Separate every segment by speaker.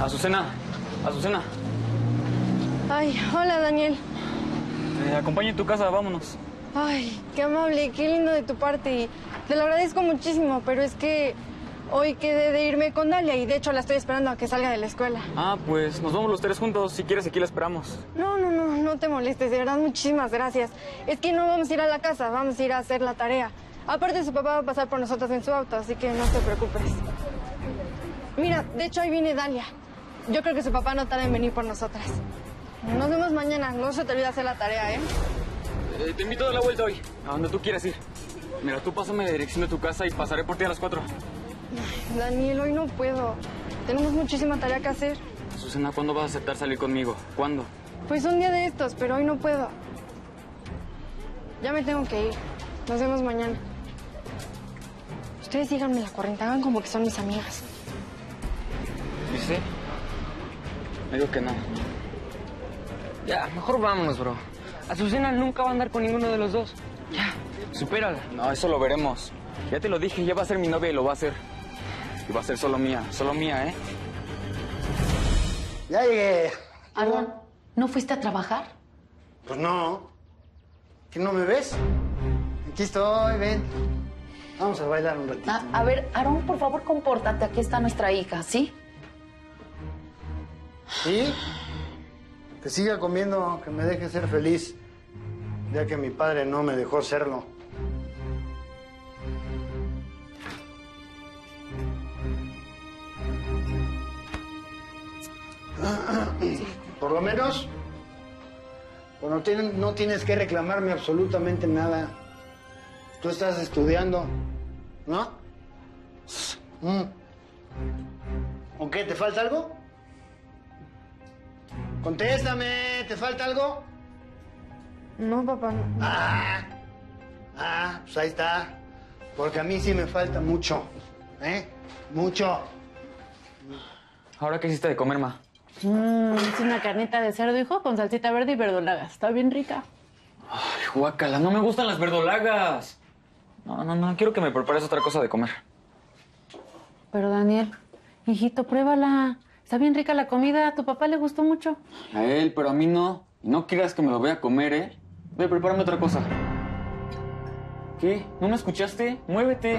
Speaker 1: Azucena, Azucena,
Speaker 2: Ay, hola Daniel.
Speaker 1: te acompaño en tu casa, vámonos.
Speaker 2: Ay, qué amable, qué lindo de tu parte y te lo agradezco muchísimo, pero es que hoy quedé de irme con Dalia y de hecho la estoy esperando a que salga de la escuela.
Speaker 1: Ah, pues nos vamos los tres juntos. Si quieres, aquí la esperamos.
Speaker 2: No, no, no, no te molestes, de verdad, muchísimas gracias. Es que no vamos a ir a la casa, vamos a ir a hacer la tarea. Aparte, su papá va a pasar por nosotros en su auto, así que no te preocupes. Mira, de hecho, ahí viene Dalia. Yo creo que su papá no tarda en venir por nosotras. Nos vemos mañana, no se te olvide hacer la tarea, ¿eh?
Speaker 1: Eh, te invito a dar la vuelta hoy, a donde tú quieras ir. Mira, tú pásame la dirección de tu casa y pasaré por ti a las cuatro.
Speaker 2: Daniel, hoy no puedo. Tenemos muchísima tarea que hacer.
Speaker 1: Azucena, ¿cuándo vas a aceptar salir conmigo? ¿Cuándo?
Speaker 2: Pues un día de estos, pero hoy no puedo. Ya me tengo que ir. Nos vemos mañana. Ustedes díganme la corriente, hagan como que son mis amigas.
Speaker 1: ¿Dice? Me digo que no.
Speaker 3: Ya, mejor vámonos, bro. Azucena nunca va a andar con ninguno de los dos. Ya, supérala.
Speaker 1: No, eso lo veremos. Ya te lo dije, ya va a ser mi novia y lo va a hacer. Y va a ser solo mía, solo mía, ¿eh?
Speaker 4: Ya llegué.
Speaker 5: Aarón, ¿no fuiste a trabajar?
Speaker 4: Pues no. ¿Que no me ves? Aquí estoy, ven. Vamos a bailar un ratito.
Speaker 5: Ah, a ver, Aarón, por favor, compórtate. Aquí está nuestra hija, ¿sí?
Speaker 4: ¿Sí? Que siga comiendo, que me deje ser feliz, ya que mi padre no me dejó serlo. Por lo menos, no tienes que reclamarme absolutamente nada. Tú estás estudiando, ¿no? Mm. ¿O qué? ¿Te falta algo? Contéstame, ¿te falta algo?
Speaker 2: No, papá, no.
Speaker 4: Ah, ah, pues ahí está. Porque a mí sí me falta mucho, ¿eh? Mucho.
Speaker 1: ¿Ahora qué hiciste de comer, ma?
Speaker 6: Mmm, es una carnita de cerdo, hijo, con salsita verde y verdolagas. Está bien rica.
Speaker 1: Ay, guácala, no me gustan las verdolagas. No, no, no, quiero que me prepares otra cosa de comer.
Speaker 6: Pero Daniel, hijito, pruébala. Está bien rica la comida. A tu papá le gustó mucho.
Speaker 1: A él, pero a mí no. Y no quieras que me lo voy a comer, ¿eh? Ve, prepárame otra cosa. ¿Qué? ¿No me escuchaste? Muévete.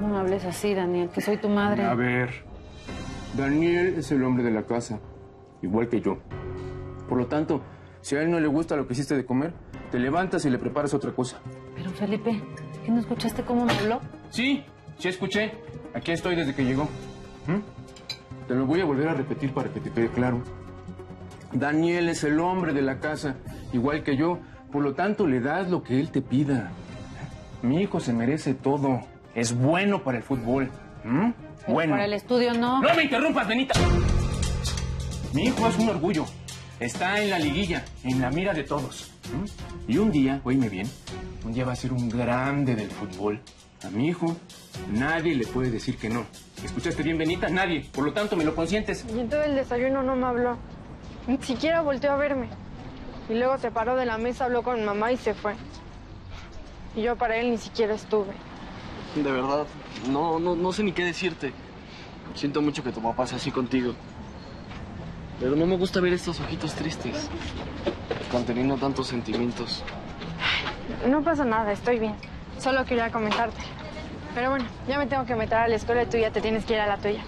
Speaker 6: No me hables así, Daniel, que soy tu madre.
Speaker 7: A ver, Daniel es el hombre de la casa, igual que yo. Por lo tanto, si a él no le gusta lo que hiciste de comer, te levantas y le preparas otra cosa.
Speaker 6: Pero Felipe, ¿qué no escuchaste cómo me habló?
Speaker 7: Sí, sí escuché. Aquí estoy desde que llegó. ¿Mm? Te lo voy a volver a repetir para que te quede claro. Daniel es el hombre de la casa, igual que yo. Por lo tanto, le das lo que él te pida. Mi hijo se merece todo. Es bueno para el fútbol. ¿Mm? Bueno.
Speaker 6: Para el estudio no.
Speaker 7: ¡No me interrumpas, Benita! Mi hijo es un orgullo. Está en la liguilla, en la mira de todos. ¿Mm? Y un día, oíme bien, un día va a ser un grande del fútbol. A mi hijo nadie le puede decir que no. ¿Escuchaste bien, Benita? Nadie. Por lo tanto, me lo consientes.
Speaker 2: Y en todo el desayuno no me habló. Ni siquiera volteó a verme. Y luego se paró de la mesa, habló con mi mamá y se fue. Y yo para él ni siquiera estuve.
Speaker 3: De verdad, no, no, no sé ni qué decirte. Siento mucho que tu papá sea así contigo. Pero no me gusta ver estos ojitos tristes, conteniendo tantos sentimientos.
Speaker 2: No pasa nada, estoy bien. Solo quería comentarte. Pero bueno, ya me tengo que meter a la escuela y tú ya te tienes que ir a la tuya.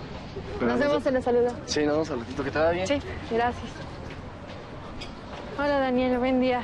Speaker 3: Pero
Speaker 2: Nos
Speaker 3: no
Speaker 2: vemos en el saludo.
Speaker 3: Sí, nos vemos al ratito, que te vaya bien.
Speaker 2: Sí, gracias. Hola Daniel, buen día.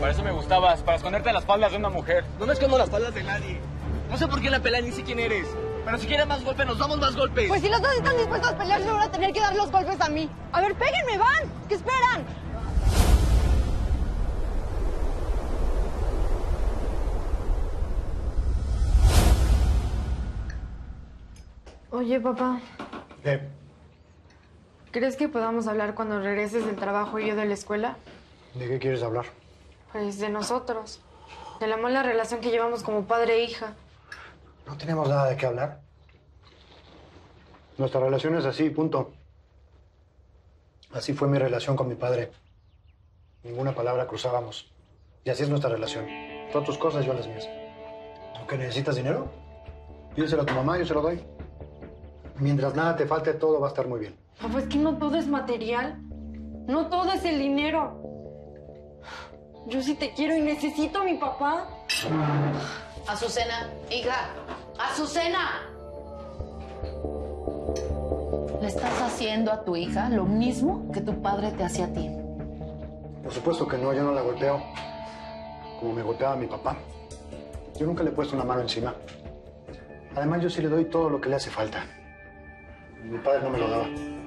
Speaker 1: Para eso me gustabas, para esconderte las faldas de una mujer.
Speaker 3: No me escondo las faldas de nadie. No sé por qué la pelea ni sé quién eres. Pero si quieres más golpes, nos damos más golpes.
Speaker 8: Pues si los dos están dispuestos a pelear, se van a tener que dar los golpes a mí. A ver, péguenme, van. ¿Qué esperan?
Speaker 2: Oye, papá.
Speaker 4: ¿Qué?
Speaker 2: ¿Crees que podamos hablar cuando regreses del trabajo y yo de la escuela?
Speaker 4: ¿De qué quieres hablar?
Speaker 2: Pues de nosotros. De la mala relación que llevamos como padre e hija.
Speaker 4: No tenemos nada de qué hablar. Nuestra relación es así, punto. Así fue mi relación con mi padre. Ninguna palabra cruzábamos. Y así es nuestra relación. Tú tus cosas, yo las mías. ¿Tú qué necesitas dinero? Pídeselo a tu mamá, yo se lo doy. Mientras nada te falte, todo va a estar muy bien.
Speaker 2: Papá, es que no todo es material. No todo es el dinero. Yo sí te quiero y necesito a mi papá.
Speaker 5: Azucena, hija, Azucena. ¿Le estás haciendo a tu hija lo mismo que tu padre te hacía a ti?
Speaker 4: Por supuesto que no, yo no la golpeo. Como me golpeaba mi papá. Yo nunca le he puesto una mano encima. Además, yo sí le doy todo lo que le hace falta. Mi padre no me lo daba.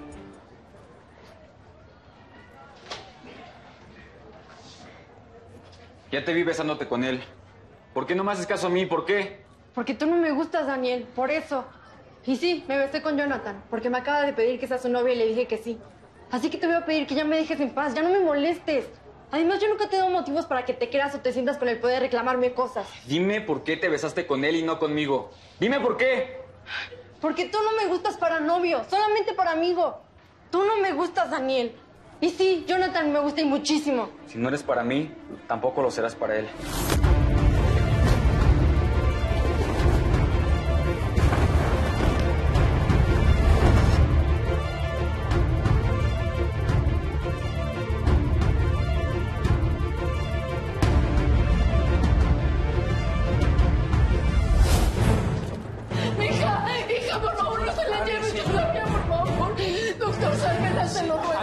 Speaker 1: Ya te vi besándote con él. ¿Por qué no me haces caso a mí? ¿Por qué?
Speaker 2: Porque tú no me gustas, Daniel. Por eso. Y sí, me besé con Jonathan. Porque me acaba de pedir que sea su novia y le dije que sí. Así que te voy a pedir que ya me dejes en paz. Ya no me molestes. Además, yo nunca te he dado motivos para que te creas o te sientas con el poder de reclamarme cosas.
Speaker 1: Dime por qué te besaste con él y no conmigo. Dime por qué.
Speaker 2: Porque tú no me gustas para novio, solamente para amigo. Tú no me gustas, Daniel. Y sí, Jonathan me gusta y muchísimo.
Speaker 1: Si no eres para mí, tampoco lo serás para él.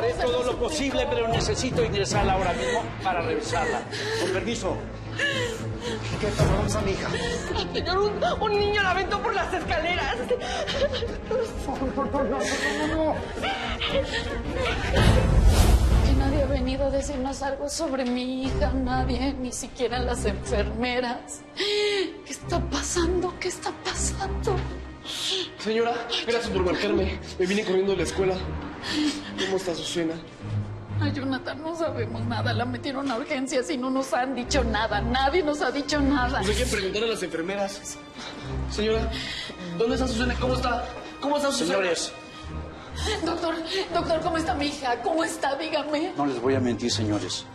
Speaker 9: Haré todo lo posible, pero necesito ingresarla ahora mismo para revisarla. Con permiso.
Speaker 4: ¿Qué pasa, mi hija?
Speaker 2: Señor, un, un niño la aventó por las escaleras.
Speaker 5: Que nadie ha venido a decirnos algo sobre mi hija, nadie, ni siquiera las enfermeras. ¿Qué está pasando? ¿Qué está pasando?
Speaker 3: Señora, gracias por marcarme. Me vine corriendo de la escuela. ¿Cómo está Azucena?
Speaker 5: Ay, Jonathan, no sabemos nada. La metieron a urgencias y no nos han dicho nada. Nadie nos ha dicho nada.
Speaker 3: Pues hay que preguntar a las enfermeras. Señora, ¿dónde está Azucena? ¿Cómo está? ¿Cómo está Azucena?
Speaker 9: Señores,
Speaker 5: Doctor, doctor, ¿cómo está mi hija? ¿Cómo está? Dígame.
Speaker 9: no les voy a mentir, señores.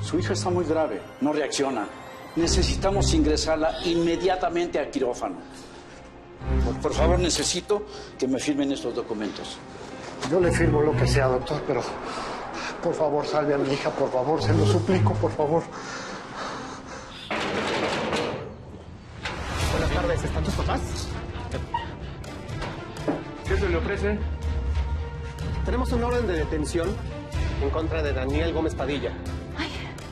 Speaker 9: Su hija está muy grave, no reacciona. Necesitamos ingresarla inmediatamente a quirófano. Por, por favor, necesito que me firmen estos documentos.
Speaker 4: Yo le firmo lo que sea, doctor, pero por favor, salve a mi hija, por favor, se lo suplico, por favor.
Speaker 10: Buenas tardes, ¿están tus papás?
Speaker 7: ¿Qué se le ofrece?
Speaker 10: Tenemos un orden de detención en contra de Daniel Gómez Padilla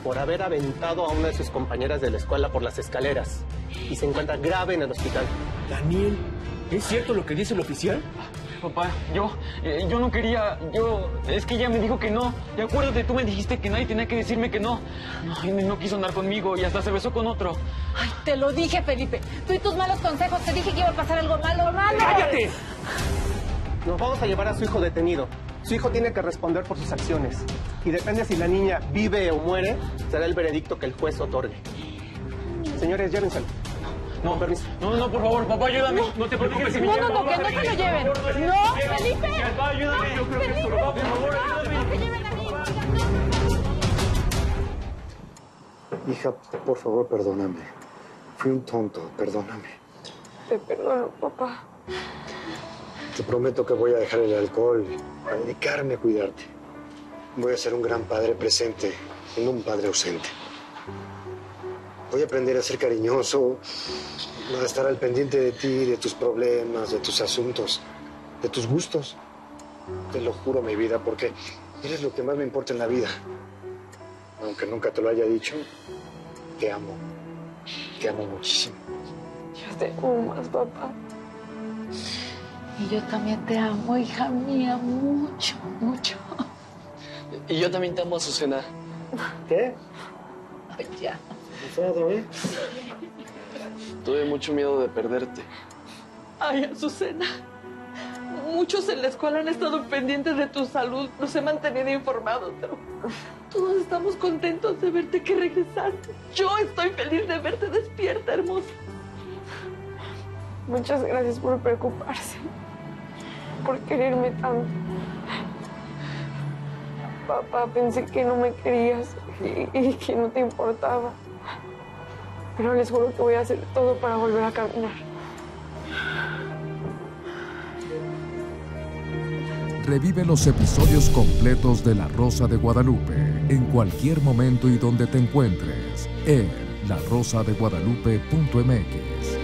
Speaker 10: por haber aventado a una de sus compañeras de la escuela por las escaleras y se encuentra grave en el hospital.
Speaker 7: Daniel, ¿es cierto lo que dice el oficial?
Speaker 1: Papá, yo, eh, yo no quería, yo, es que ella me dijo que no. Y acuérdate, tú me dijiste que nadie tenía que decirme que no. No, y no quiso andar conmigo y hasta se besó con otro.
Speaker 6: Ay, te lo dije, Felipe. Tú y tus malos consejos. Te dije que iba a pasar algo malo, malo.
Speaker 10: ¡Cállate! Nos vamos a llevar a su hijo detenido. Su hijo tiene que responder por sus acciones. Y depende si la niña vive o muere, será el veredicto que el juez otorgue. Señores, llévenselo.
Speaker 1: No,
Speaker 10: permiso.
Speaker 1: No, no, por favor, papá, ayúdame. No, te preocupes.
Speaker 6: No,
Speaker 1: hija-
Speaker 6: no, no, que no se lo lleven. No, Felipe.
Speaker 1: Papá, ayúdame. Yo creo que por favor, ayúdame.
Speaker 4: Hija, por favor, perdóname. Fui un tonto, perdóname.
Speaker 2: Te perdono, papá.
Speaker 4: Te prometo que voy a dejar el alcohol para dedicarme a cuidarte. Voy a ser un gran padre presente y no un padre ausente. Voy a aprender a ser cariñoso, a estar al pendiente de ti, de tus problemas, de tus asuntos, de tus gustos. Te lo juro, mi vida, porque eres lo que más me importa en la vida. Aunque nunca te lo haya dicho, te amo. Te amo muchísimo.
Speaker 2: Yo te amo más, papá.
Speaker 5: Y yo también te amo, hija mía, mucho, mucho.
Speaker 3: Y yo también te amo, Azucena.
Speaker 4: ¿Qué?
Speaker 5: Ay, ya.
Speaker 4: Enfado, ¿eh?
Speaker 3: Tuve mucho miedo de perderte.
Speaker 5: Ay, Azucena.
Speaker 11: muchos en la escuela han estado pendientes de tu salud. Los he mantenido informados, pero todos estamos contentos de verte que regresaste. Yo estoy feliz de verte despierta, hermosa.
Speaker 2: Muchas gracias por preocuparse, por quererme tanto. Papá, pensé que no me querías y, y que no te importaba. Pero les juro que voy a hacer todo para volver a caminar.
Speaker 12: Revive los episodios completos de La Rosa de Guadalupe en cualquier momento y donde te encuentres en larosadeguadalupe.mx.